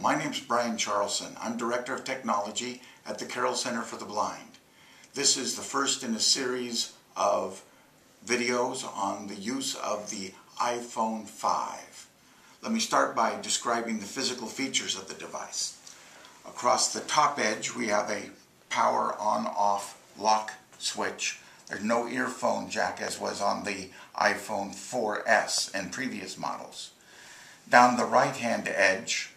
My name is Brian Charlson. I'm Director of Technology at the Carroll Center for the Blind. This is the first in a series of videos on the use of the iPhone 5. Let me start by describing the physical features of the device. Across the top edge we have a power on-off lock switch. There's no earphone jack as was on the iPhone 4S and previous models. Down the right hand edge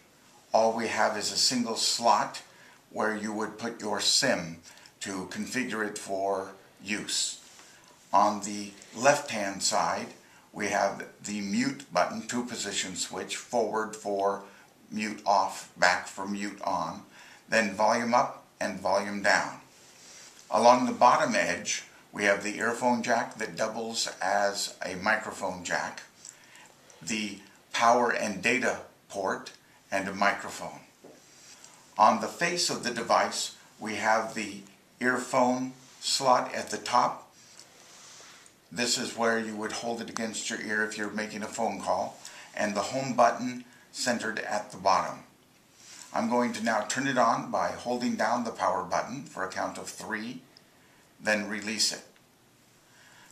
all we have is a single slot where you would put your SIM to configure it for use. On the left hand side we have the mute button, two position switch, forward for mute off, back for mute on, then volume up and volume down. Along the bottom edge we have the earphone jack that doubles as a microphone jack, the power and data port, and a microphone. On the face of the device we have the earphone slot at the top. This is where you would hold it against your ear if you're making a phone call and the home button centered at the bottom. I'm going to now turn it on by holding down the power button for a count of three, then release it.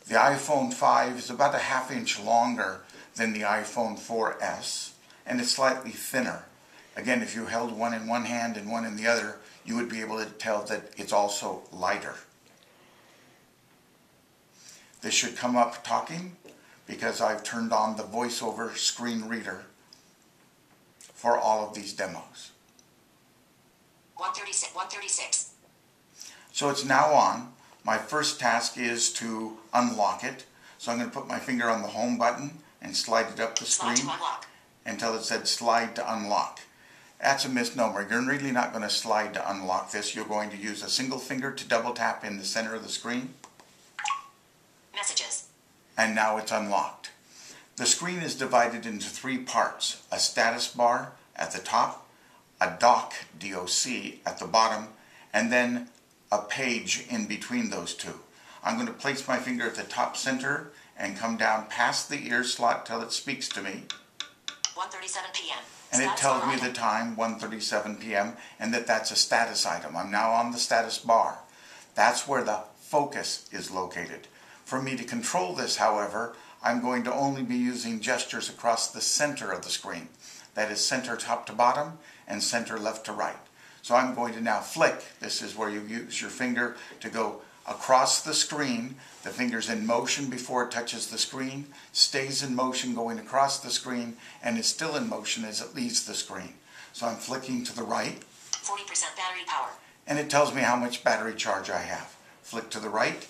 The iPhone 5 is about a half inch longer than the iPhone 4S and it's slightly thinner. Again, if you held one in one hand and one in the other, you would be able to tell that it's also lighter. This should come up talking because I've turned on the voiceover screen reader for all of these demos. 136. 136. So it's now on. My first task is to unlock it. So I'm going to put my finger on the home button and slide it up the screen. Until it said slide to unlock. That's a misnomer. You're really not going to slide to unlock this. You're going to use a single finger to double tap in the center of the screen Messages. and now it's unlocked. The screen is divided into three parts. A status bar at the top, a dock, DOC, at the bottom, and then a page in between those two. I'm going to place my finger at the top center and come down past the ear slot till it speaks to me. 137 p.m. And it Status tells me the time, 1.37 p.m., and that that's a status item. I'm now on the status bar. That's where the focus is located. For me to control this, however, I'm going to only be using gestures across the center of the screen. That is center top to bottom and center left to right. So I'm going to now flick. This is where you use your finger to go across the screen. The finger's in motion before it touches the screen, stays in motion going across the screen, and is still in motion as it leaves the screen. So I'm flicking to the right, 40% battery power. and it tells me how much battery charge I have. Flick to the right,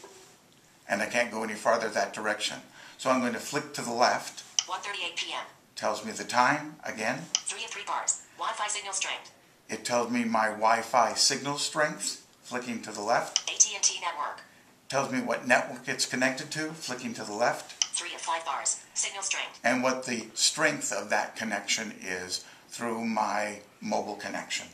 and I can't go any farther that direction. So I'm going to flick to the left, 138 p.m. tells me the time again. 3 of 3 bars. Wi-Fi signal strength. It tells me my Wi-Fi signal strength, flicking to the left. AT&T network. Tells me what network it's connected to, flicking to the left. 3 of 5 bars. Signal strength. And what the strength of that connection is through my mobile connection.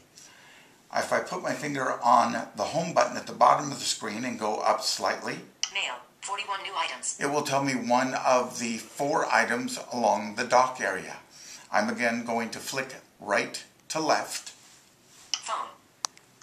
If I put my finger on the home button at the bottom of the screen and go up slightly, Mail. 41 new items. it will tell me one of the four items along the dock area. I'm again going to flick right to left.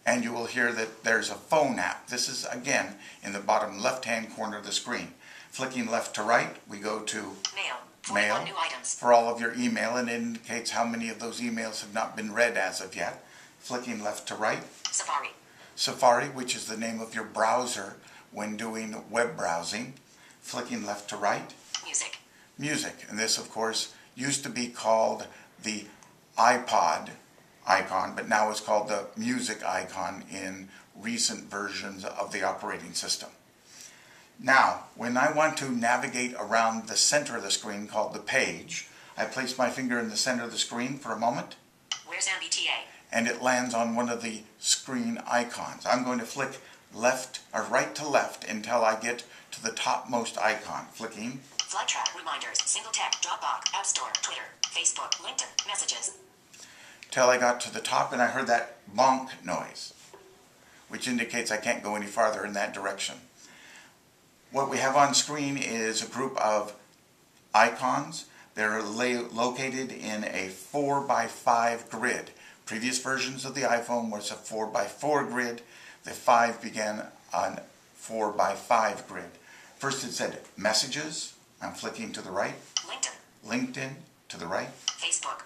And you will hear that there's a phone app. This is again in the bottom left hand corner of the screen. Flicking left to right, we go to Mail. mail new items. for all of your email and it indicates how many of those emails have not been read as of yet. Flicking left to right, Safari. Safari, which is the name of your browser when doing web browsing. Flicking left to right, Music. music. And this, of course, used to be called the iPod icon, but now it's called the music icon in recent versions of the operating system. Now, when I want to navigate around the center of the screen called the page, I place my finger in the center of the screen for a moment Where's MBTA? and it lands on one of the screen icons. I'm going to flick left or right to left until I get to the topmost icon. Flicking Flight track reminders. Single tap. Dropbox. App Store. Twitter. Facebook. LinkedIn. Messages. Till I got to the top and I heard that bonk noise, which indicates I can't go any farther in that direction. What we have on screen is a group of icons. They're located in a 4 by 5 grid, Previous versions of the iPhone was a 4x4 grid. The 5 began on 4x5 grid. First it said messages. I'm flicking to the right. LinkedIn, LinkedIn to the right Facebook,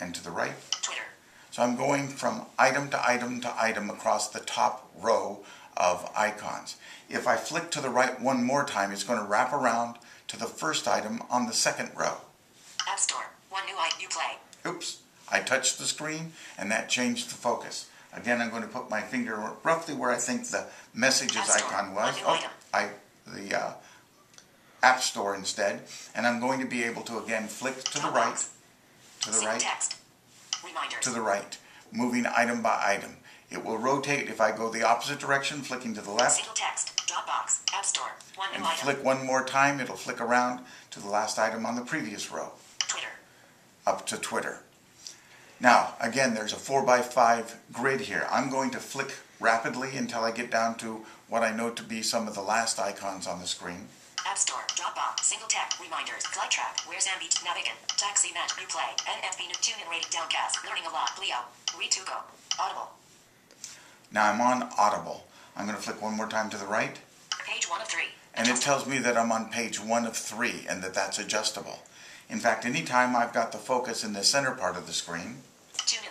and to the right. Twitter, So I'm going from item to item to item across the top row of icons. If I flick to the right one more time, it's going to wrap around to the first item on the second row. App Store, one new item, you play. Oops, I touched the screen and that changed the focus. Again, I'm going to put my finger roughly where I think the messages Store, icon was. Oh, item. I, the uh, App Store instead. And I'm going to be able to again flick to the right, Dropbox, to the right, text, reminders, to the right, moving item by item. It will rotate if I go the opposite direction, flicking to the left, single text, Dropbox, App Store, one and item, flick one more time, it'll flick around to the last item on the previous row, Twitter, up to Twitter. Now, again, there's a 4x5 grid here. I'm going to flick rapidly until I get down to what I know to be some of the last icons on the screen. App Store, Dropbox, single text, reminders, flight track, where's Ambi, Navigon, Taxi Net, you play, NFB, new tune in rating, Downcast, Learning Ally, Leo, Retugo, Audible, Now I'm on Audible. I'm going to flick one more time to the right, page one of three, and it tells me that I'm on page one of three and that that's adjustable. In fact, anytime I've got the focus in the center part of the screen,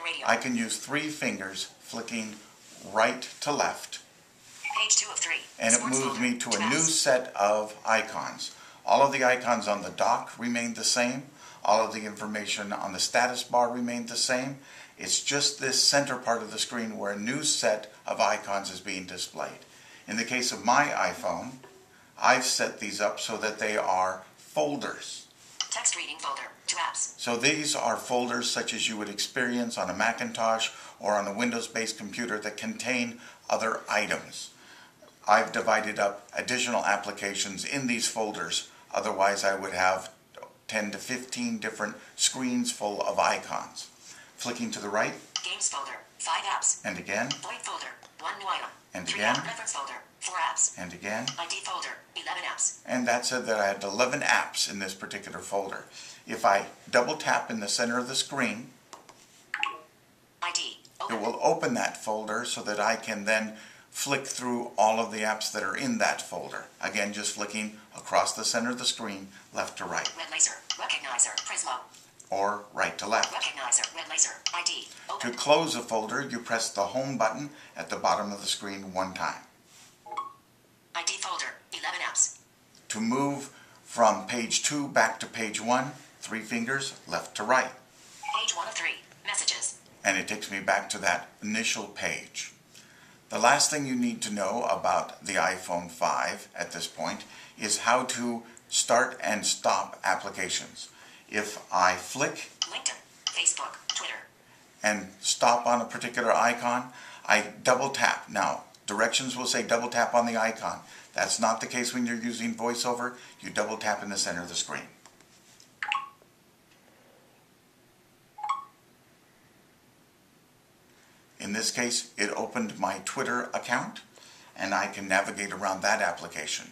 radio, I can use three fingers flicking right to left, page two of three, and it Sports moves folder, me to a new set of icons. All of the icons on the dock remained the same. All of the information on the status bar remained the same. It's just this center part of the screen where a new set of icons is being displayed. In the case of my iPhone, I've set these up so that they are folders. Text reading folder, two apps, So these are folders such as you would experience on a Macintosh or on a Windows-based computer that contain other items. I've divided up additional applications in these folders. Otherwise, I would have 10 to 15 different screens full of icons. Flicking to the right, games folder, five apps, and again, void folder, one new item, And three again. reference folder, four apps, and again. ID folder, 11 apps, And that said that I had 11 apps in this particular folder. If I double tap in the center of the screen, ID, It will open that folder so that I can then flick through all of the apps that are in that folder. Again, just flicking across the center of the screen, left to right, red laser, recognizer, Prizmo, or right to left. recognizer, red laser, ID, To close a folder, you press the home button at the bottom of the screen one time. ID folder, 11 apps, To move from page 2 back to page 1, three fingers, left to right. page one of three, messages, and it takes me back to that initial page. The last thing you need to know about the iPhone 5 at this point is how to start and stop applications. If I flick LinkedIn, Facebook, Twitter, and stop on a particular icon, I double tap. Now, directions will say double tap on the icon. That's not the case when you're using VoiceOver. You double tap in the center of the screen. In this case, it opened my Twitter account and I can navigate around that application.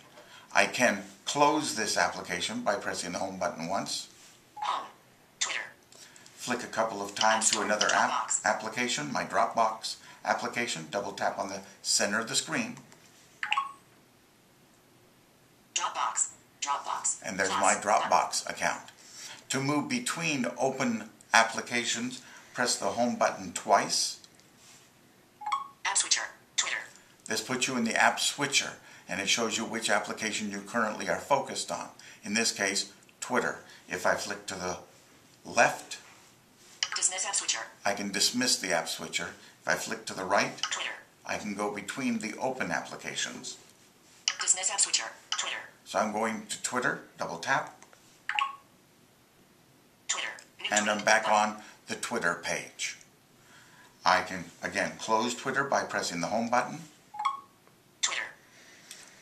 I can close this application by pressing the home button once, home, Twitter, flick a couple of times to another app, application, my Dropbox application, double tap on the center of the screen, Dropbox, Dropbox, and there's my. Dropbox account. To move between open applications, press the home button twice. App switcher, Twitter, This puts you in the app switcher and it shows you which application you currently are focused on. In this case, Twitter. If I flick to the left, dismiss app switcher, I can dismiss the app switcher. If I flick to the right, Twitter, I can go between the open applications. dismiss app switcher, Twitter, So I'm going to Twitter, double tap, Twitter, new and I'm back on the Twitter page. I can, again, close Twitter by pressing the home button,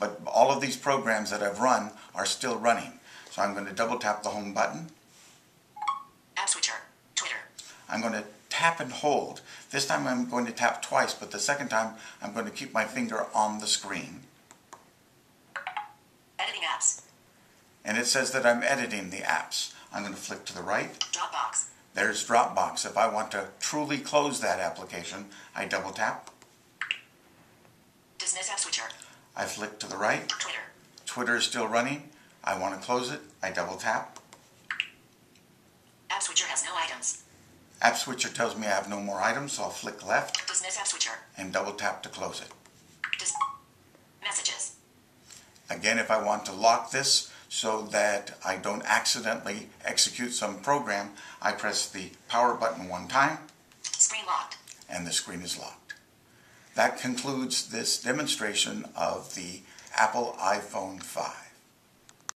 but all of these programs that I've run are still running. So I'm going to double tap the home button. app switcher, Twitter, I'm going to tap and hold. This time I'm going to tap twice, but the second time I'm going to keep my finger on the screen. editing apps, And it says that I'm editing the apps. I'm going to flick to the right, Dropbox, There's Dropbox. If I want to truly close that application, I double tap. Dismiss app switcher. I flick to the right. Twitter. Twitter is still running. I want to close it. I double tap. App switcher has no items. App Switcher tells me I have no more items, so I'll flick left Dismiss app switcher. and double tap to close it. Dis- messages. Again, if I want to lock this so that I don't accidentally execute some program, I press the power button one time Screen locked. and the screen is locked. That concludes this demonstration of the Apple iPhone 5.